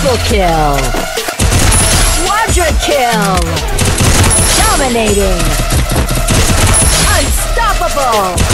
Triple kill! Quadra kill! Dominating! Unstoppable!